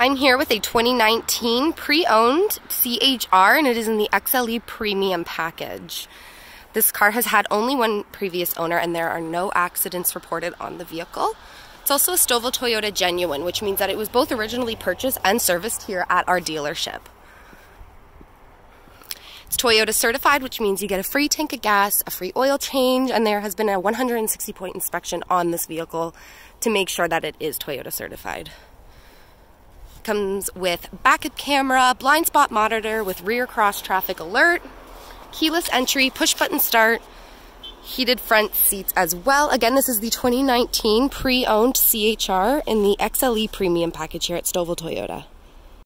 I'm here with a 2019 pre-owned CHR and it is in the XLE Premium package. This car has had only one previous owner and there are no accidents reported on the vehicle. It's also a Stouffville Toyota Genuine, which means that it was both originally purchased and serviced here at our dealership. It's Toyota certified, which means you get a free tank of gas, a free oil change, and there has been a 160 point inspection on this vehicle to make sure that it is Toyota certified. Comes with backup camera, blind spot monitor with rear cross traffic alert, keyless entry, push button start, heated front seats as well. Again, this is the 2019 pre-owned CHR in the XLE premium package here at Stouffville Toyota.